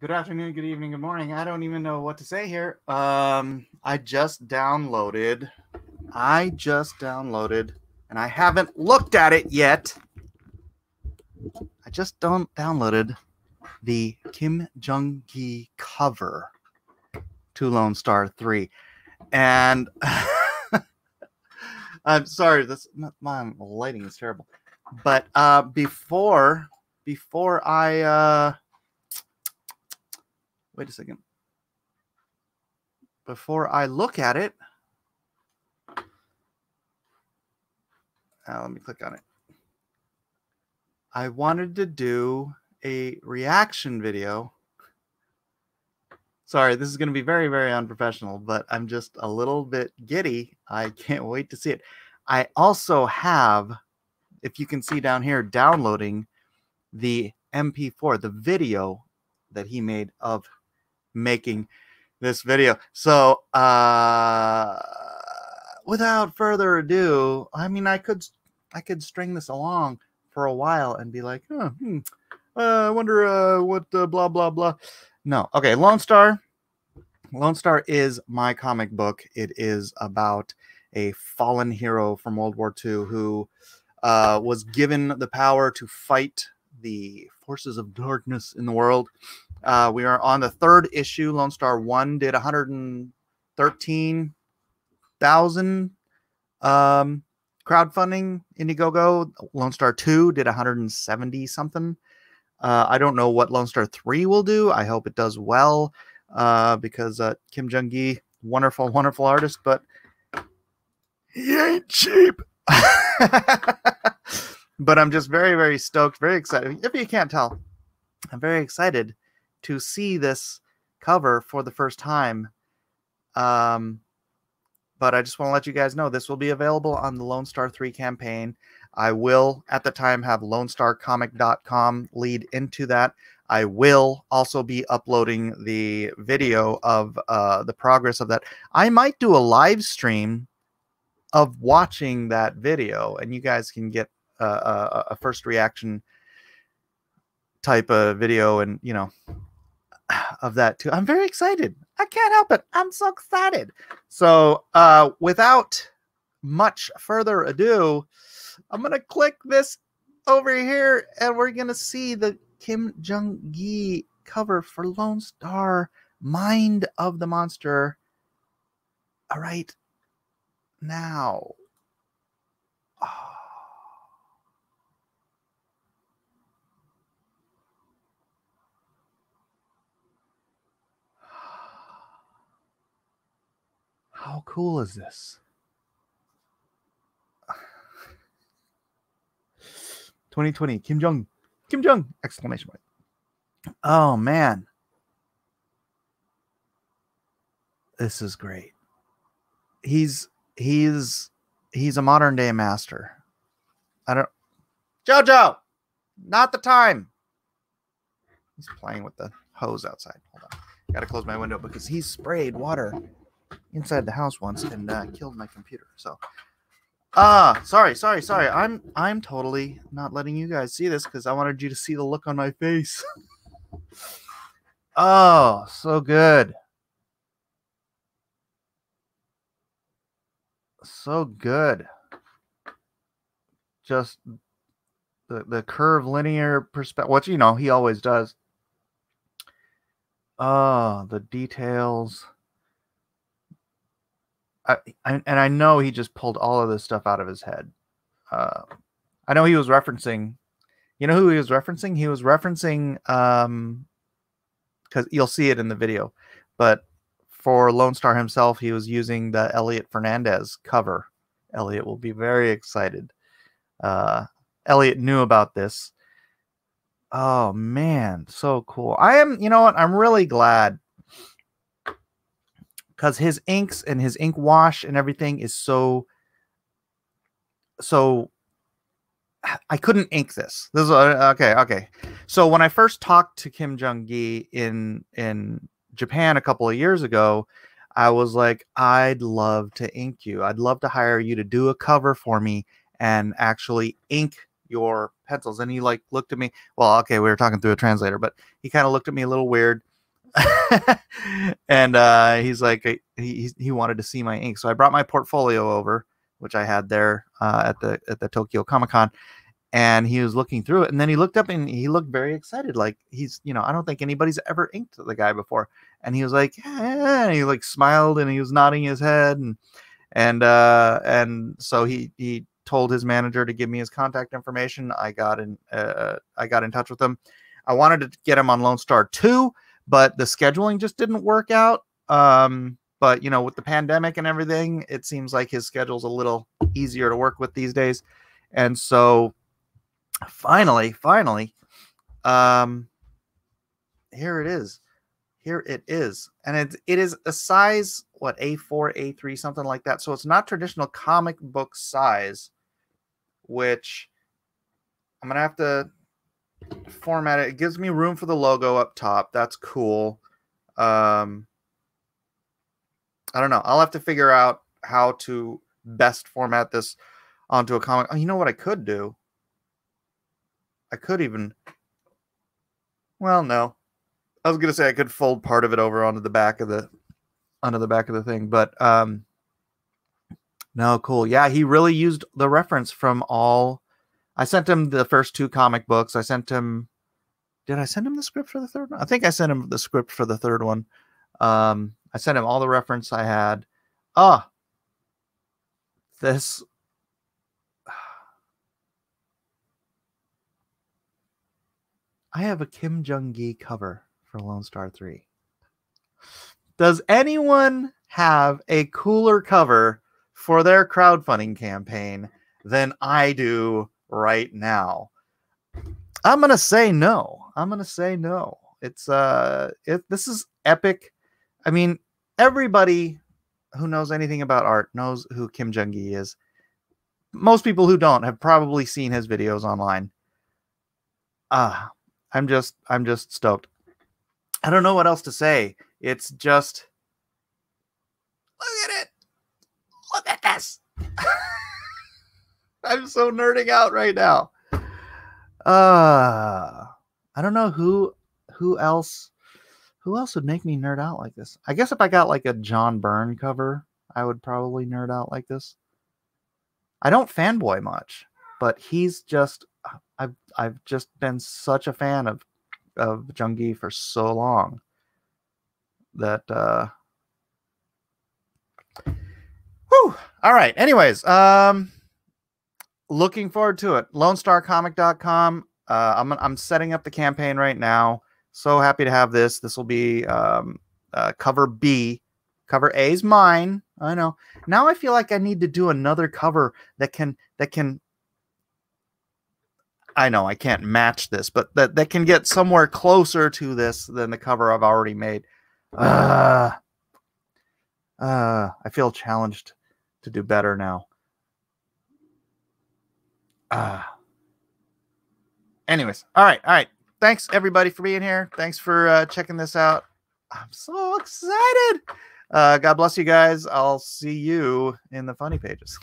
Good afternoon, good evening, good morning. I don't even know what to say here. Um, I just downloaded. I just downloaded, and I haven't looked at it yet. I just don't downloaded the Kim Jung Gi cover to Lone Star Three, and I'm sorry. This my lighting is terrible, but uh, before before I uh wait a second. Before I look at it, uh, let me click on it. I wanted to do a reaction video. Sorry, this is going to be very, very unprofessional, but I'm just a little bit giddy. I can't wait to see it. I also have, if you can see down here, downloading the MP4, the video that he made of making this video. So, uh, without further ado, I mean, I could, I could string this along for a while and be like, oh, hmm, uh, I wonder uh, what uh, blah blah blah. No, okay, Lone Star. Lone Star is my comic book. It is about a fallen hero from World War II who uh, was given the power to fight the forces of darkness in the world uh, we are on the third issue. Lone Star One did 113,000 um, crowdfunding. Indiegogo. Lone Star Two did 170 something. Uh, I don't know what Lone Star Three will do. I hope it does well uh, because uh, Kim Jung Gi, wonderful, wonderful artist, but he ain't cheap. but I'm just very, very stoked, very excited. If you can't tell, I'm very excited to see this cover for the first time. Um, but I just want to let you guys know this will be available on the Lone Star 3 campaign. I will, at the time, have LoneStarComic.com lead into that. I will also be uploading the video of uh, the progress of that. I might do a live stream of watching that video, and you guys can get a, a, a first reaction type of video and, you know, of that too. I'm very excited. I can't help it. I'm so excited. So, uh, without much further ado, I'm gonna click this over here, and we're gonna see the Kim Jung Gi cover for Lone Star Mind of the Monster. All right, now. Oh. How cool is this? 2020, Kim Jong, Kim Jong! Exclamation point. Oh man. This is great. He's he's he's a modern day master. I don't Jojo, not the time. He's playing with the hose outside. Hold on. Gotta close my window because he's sprayed water inside the house once and uh, killed my computer. So, ah, uh, sorry, sorry, sorry. I'm I'm totally not letting you guys see this because I wanted you to see the look on my face. oh, so good. So good. Just the the curvilinear perspective. What you know, he always does. Oh, the details. I, and I know he just pulled all of this stuff out of his head. Uh, I know he was referencing. You know who he was referencing? He was referencing um, because you'll see it in the video, but for Lone Star himself, he was using the Elliot Fernandez cover. Elliot will be very excited. Uh, Elliot knew about this. Oh man, so cool. I am, you know what? I'm really glad because his inks and his ink wash and everything is so so I couldn't ink this. This is uh, okay. Okay. So when I first talked to Kim Jung Gi in in Japan a couple of years ago, I was like, I'd love to ink you. I'd love to hire you to do a cover for me and actually ink your pencils. And he like looked at me. Well, okay, we were talking through a translator, but he kind of looked at me a little weird. and uh, he's like, uh, he he wanted to see my ink, so I brought my portfolio over, which I had there uh, at the at the Tokyo Comic Con, and he was looking through it, and then he looked up and he looked very excited, like he's, you know, I don't think anybody's ever inked the guy before, and he was like, yeah, and he like smiled and he was nodding his head, and and uh, and so he he told his manager to give me his contact information. I got in uh, I got in touch with him. I wanted to get him on Lone Star 2 but the scheduling just didn't work out. Um, but you know, with the pandemic and everything, it seems like his schedule's a little easier to work with these days. And so finally, finally, um, here it is. Here it is. And it, it is a size, what, A4, A3, something like that. So it's not traditional comic book size, which I'm going to have to format it. It gives me room for the logo up top. That's cool. Um, I don't know. I'll have to figure out how to best format this onto a comic. Oh, you know what I could do? I could even. Well, no. I was gonna say I could fold part of it over onto the back of the onto the back of the thing, but um, no, cool. Yeah, he really used the reference from all I sent him the first two comic books. I sent him. Did I send him the script for the third one? I think I sent him the script for the third one. Um, I sent him all the reference I had. Ah, this. I have a Kim Jung Gi cover for Lone Star 3. Does anyone have a cooler cover for their crowdfunding campaign than I do right now? I'm gonna say no. I'm gonna say no. It's uh, it, this is epic. I mean, everybody who knows anything about art knows who Kim Jung Gi is. Most people who don't have probably seen his videos online. Ah, uh, I'm just I'm just stoked. I don't know what else to say. It's just look at it. Look at this. I'm so nerding out right now. Uh I don't know who who else who else would make me nerd out like this. I guess if I got like a John Byrne cover, I would probably nerd out like this. I don't fanboy much, but he's just I've I've just been such a fan of of Jung Gi for so long that uh Whew. All right. Anyways, um looking forward to it. LoneStarComic.com. Uh, I'm I'm setting up the campaign right now. So happy to have this. This will be um, uh, cover B. Cover A is mine. I know. Now I feel like I need to do another cover that can that can. I know I can't match this, but that that can get somewhere closer to this than the cover I've already made. Uh, uh, I feel challenged to do better now. Uh, anyways, all right, all right. Thanks everybody for being here. Thanks for uh, checking this out. I'm so excited. Uh, God bless you guys. I'll see you in the funny pages.